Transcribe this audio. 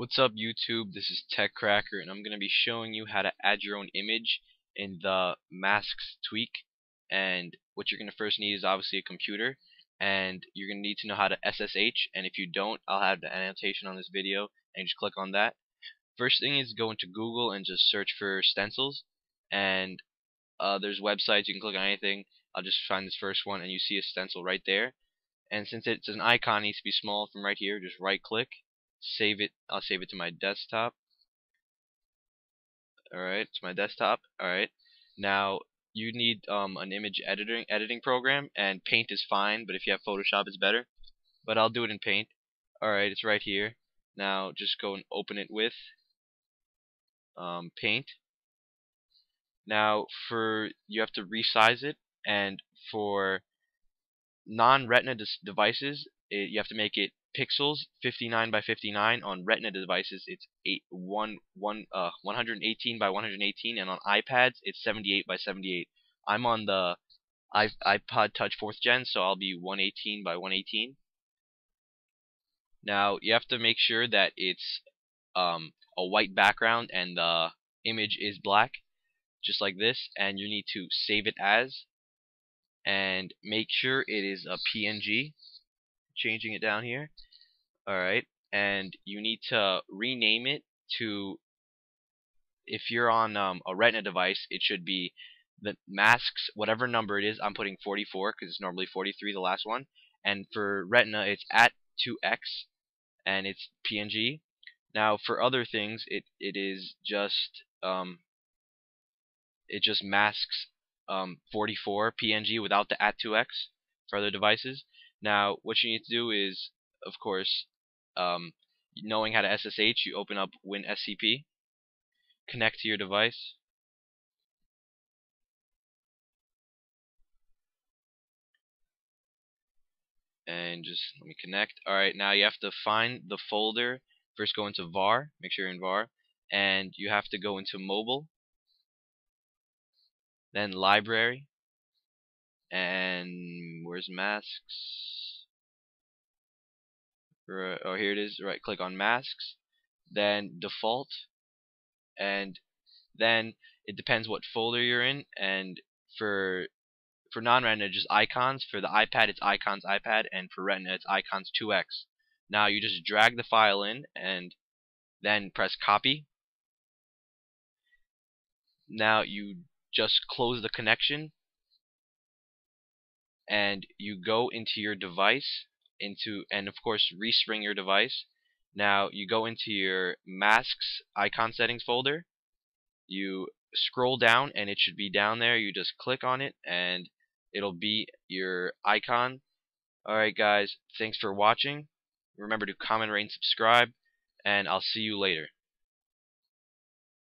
What's up YouTube? This is TechCracker and I'm going to be showing you how to add your own image in the masks tweak. And what you're going to first need is obviously a computer and you're going to need to know how to SSH and if you don't I'll have the annotation on this video and just click on that. First thing is go into Google and just search for stencils. And uh, there's websites you can click on anything. I'll just find this first one and you see a stencil right there. And since it's an icon it needs to be small from right here just right click save it I'll save it to my desktop. Alright to my desktop alright. Now you need um, an image editing editing program and paint is fine but if you have Photoshop it's better. But I'll do it in paint. Alright it's right here. Now just go and open it with um, paint. Now for you have to resize it and for non-retina devices it, you have to make it pixels 59 by 59 on retina devices it's 8 1 1 uh 118 by 118 and on iPads it's 78 by 78 I'm on the iPod touch 4th gen so I'll be 118 by 118 now you have to make sure that it's um, a white background and the image is black just like this and you need to save it as and make sure it is a PNG changing it down here. Alright and you need to rename it to if you're on um, a retina device it should be the masks whatever number it is I'm putting 44 because it's normally 43 the last one. And for retina it's at 2x and it's PNG now for other things it it is just um, it just masks um, 44 PNG without the at 2x for other devices now, what you need to do is, of course, um, knowing how to SSH, you open up WinSCP, connect to your device, and just let me connect. Alright, now you have to find the folder. First go into var, make sure you're in var, and you have to go into mobile, then library, and where's masks? Right, oh here it is right click on masks then default and then it depends what folder you're in and for for non-retina just icons for the iPad it's icons iPad and for retina it's icons 2x now you just drag the file in and then press copy. Now you just close the connection and you go into your device into and of course respring your device. Now you go into your masks icon settings folder. You scroll down and it should be down there. You just click on it and it'll be your icon. Alright guys thanks for watching. Remember to comment rate and subscribe and I'll see you later